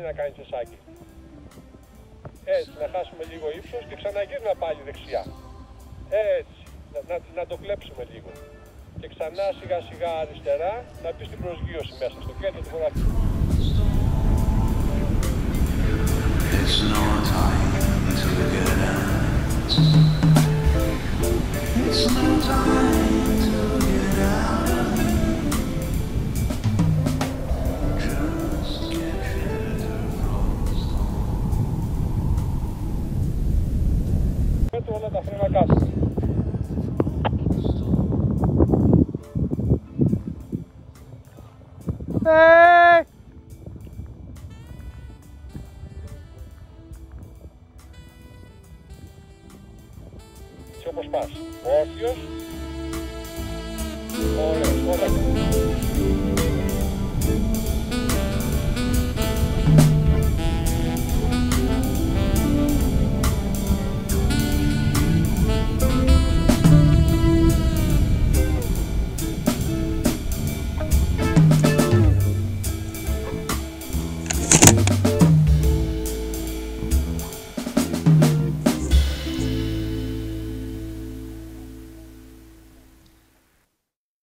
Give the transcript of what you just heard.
να κάνει τσεσάκι. Έτσι, να χάσουμε λίγο ύψος και ξαναγύρνα πάλι δεξιά. Έτσι, να, να, να το κλέψουμε λίγο. Και ξανά σιγά σιγά αριστερά να μπει στην προσγείωση μέσα στο κέντρο του χωραφιού. gracias. Hola, hola.